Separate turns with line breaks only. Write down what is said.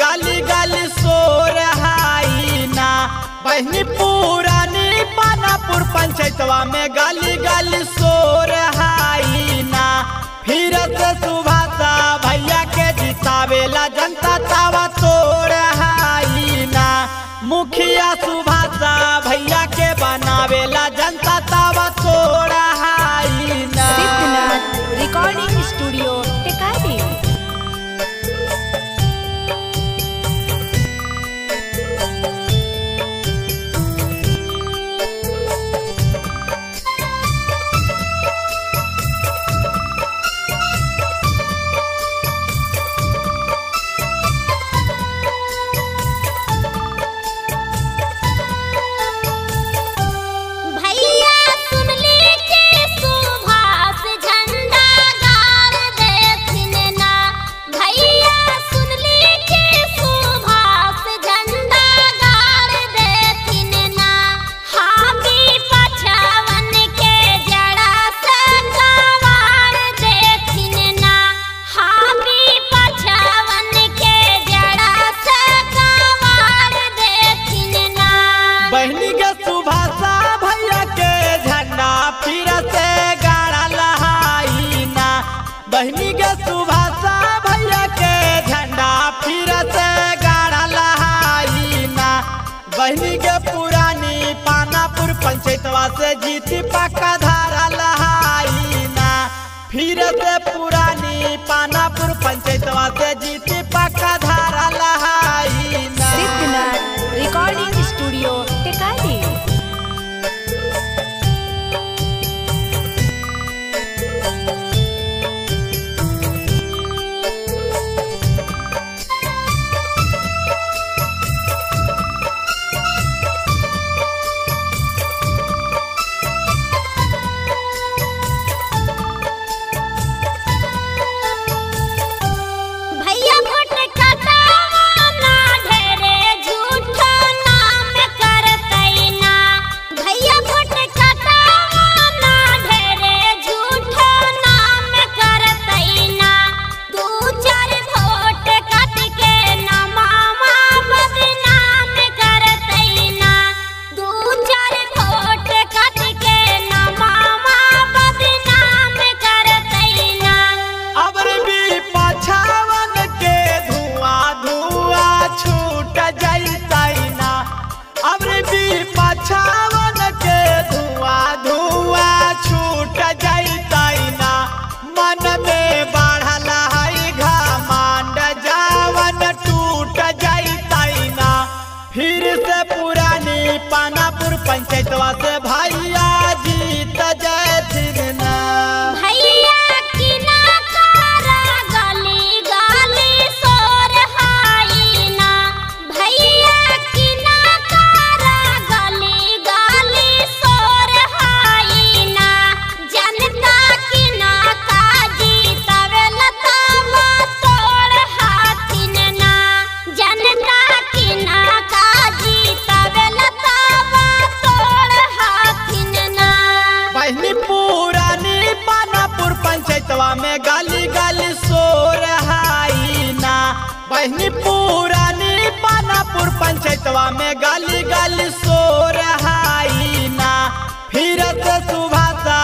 गाली गाली सो
रहा पूरा
बहनी पुरानी पानापुर पंचायतवा में गाली गाली सो
बहनी के
तू छूट जाई पछावन के धुआ धुआ छूट जाई मन में बढ़ल है घमांड जावन टूट जाई ना। फिर से पुरानी पानापुर पंचायतवा से बहनी पुरानी पानापुर पंचायतवा में गाली गाली सो रहा ना। फिरत सुभाषा